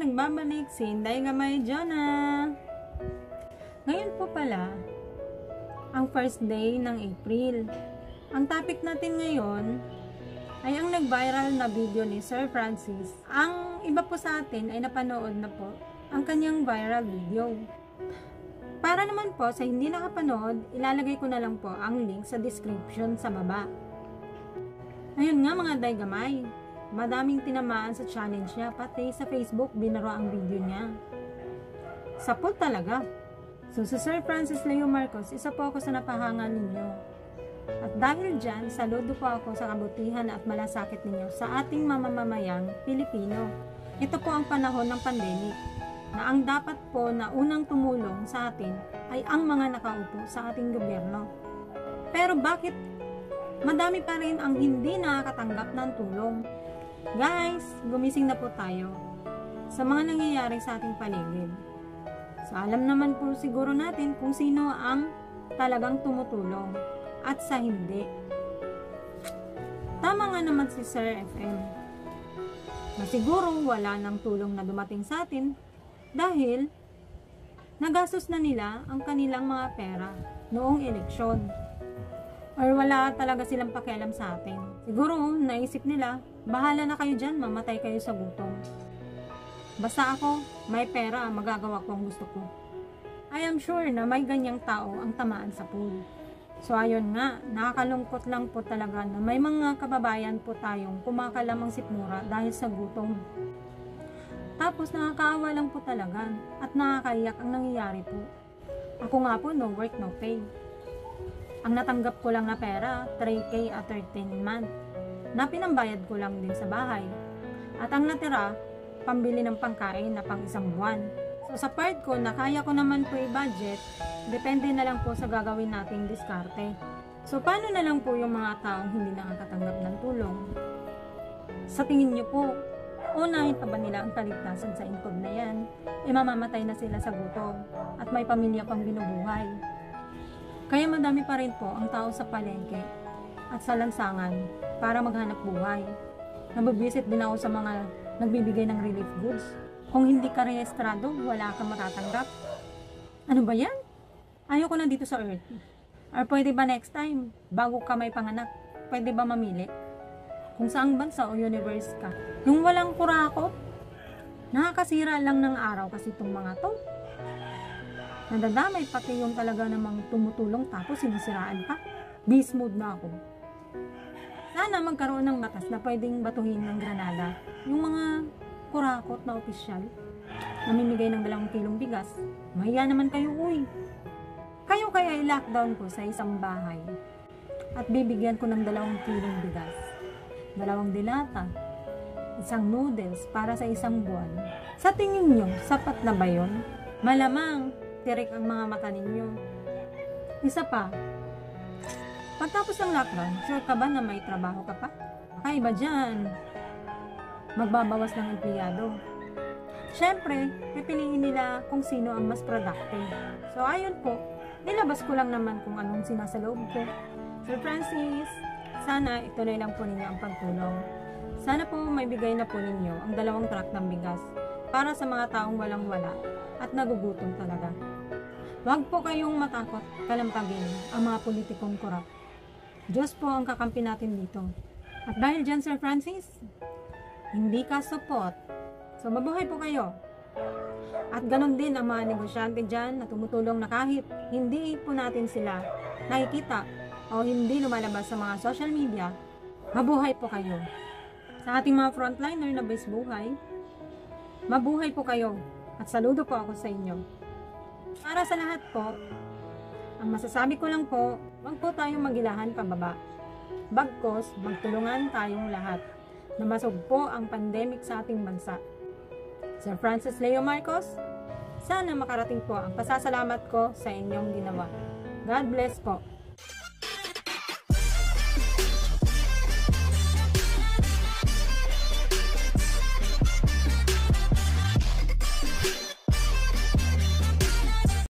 balik si Inday Gamay Jonah. Ngayon po pala, ang first day ng April. Ang topic natin ngayon ay ang nag-viral na video ni Sir Francis. Ang iba po sa atin ay napanood na po ang kanyang viral video. Para naman po sa hindi nakapanood, ilalagay ko na lang po ang link sa description sa baba. Ayun nga mga daygamay, madaming tinamaan sa challenge niya, pati sa Facebook binaro ang video niya. Sapot talaga. So si Sir Francis Leo Marcos, isa po ako sa napahanga ninyo. At dahil dyan, saludo po ako sa kabutihan at malasakit ninyo sa ating mamamamayang Pilipino. Ito po ang panahon ng pandemic na ang dapat po na unang tumulong sa atin ay ang mga nakaupo sa ating gobyerno. Pero bakit madami pa rin ang hindi nakakatanggap ng tulong? Guys, gumising na po tayo sa mga nangyayari sa ating paligid. So alam naman po siguro natin kung sino ang talagang tumutulong at sa hindi. Tama nga naman si Sir FM na wala nang tulong na dumating sa atin dahil nagastos na nila ang kanilang mga pera noong eleksyon. Or wala talaga silang pakialam sa atin. Siguro naisip nila, bahala na kayo dyan, mamatay kayo sa gutom. Basta ako, may pera, magagawa ko ang gusto ko. I am sure na may ganyang tao ang tamaan sa pool. So ayun nga, nakakalungkot lang po talaga na may mga kababayan po tayong kumakalamang sipmura dahil sa gutom. Tapos nakakaawa lang po talaga at nakakaiyak ang nangyayari po. Ako nga po, no work, no pay. Ang natanggap ko lang na pera, 3K at 13 month, na pinambayad ko lang din sa bahay. At ang natira, pambili ng pangkain na pang isang buwan. So sa part ko na kaya ko naman po i-budget, depende na lang po sa gagawin nating diskarte. So paano na lang po yung mga taong hindi nakakatanggap ng tulong? Sa tingin niyo po, unahin pa ba nila ang kaligtasan sa income na yan? E mamamatay na sila sa gutom at may pamilya pang binubuhay. Kaya madami pa rin po ang tao sa palengke at sa lansangan para maghanap buhay. Nababisit din ako sa mga nagbibigay ng relief goods. Kung hindi ka rehistrado, wala kang matatanggap. Ano ba yan? Ayoko na dito sa earth. Or pwede ba next time, bago ka may panganak, pwede ba mamili? Kung saang bansa o universe ka. Yung walang kurakot, nakakasira lang ng araw kasi itong mga to. Nadadamay pati yung talaga namang tumutulong tapos sinisiraan pa. Beast mode na ako. Sana magkaroon ng batas na pwedeng batuhin ng granada yung mga kurakot na opisyal namimigay ng dalawang kilong bigas. Mahiya naman kayo, uy. Kayo kaya i-lockdown ko sa isang bahay at bibigyan ko ng dalawang kilong bigas, dalawang dilata, isang noodles para sa isang buwan. Sa tingin nyo, sapat na ba yun? Malamang, tirik ang mga mata ninyo. Isa pa, pagtapos ng lockdown, sure ka ba na may trabaho ka pa? Kakaiba dyan, magbabawas ng empleyado. Siyempre, pipiliin nila kung sino ang mas productive. So, ayun po, nilabas ko lang naman kung anong sinasaloob ko. Sir Francis, sana ituloy lang po ninyo ang pagtulong. Sana po may bigay na po ninyo ang dalawang truck ng bigas para sa mga taong walang-wala at nagugutom talaga. Huwag po kayong matakot kalampagin ang mga politikong korap. Diyos po ang kakampi natin dito. At dahil dyan, Sir Francis, hindi ka support. So, mabuhay po kayo. At ganon din ang mga negosyante dyan na tumutulong na kahit hindi po natin sila nakikita o hindi lumalabas sa mga social media, mabuhay po kayo. Sa ating mga frontliner na base buhay, mabuhay po kayo at saludo po ako sa inyo. Para sa lahat po, ang masasabi ko lang po, wag po tayong magilahan pababa. Bagkos, magtulungan tayong lahat na masugpo ang pandemic sa ating bansa. Sir Francis Leo Marcos, sana makarating po ang pasasalamat ko sa inyong ginawa. God bless po.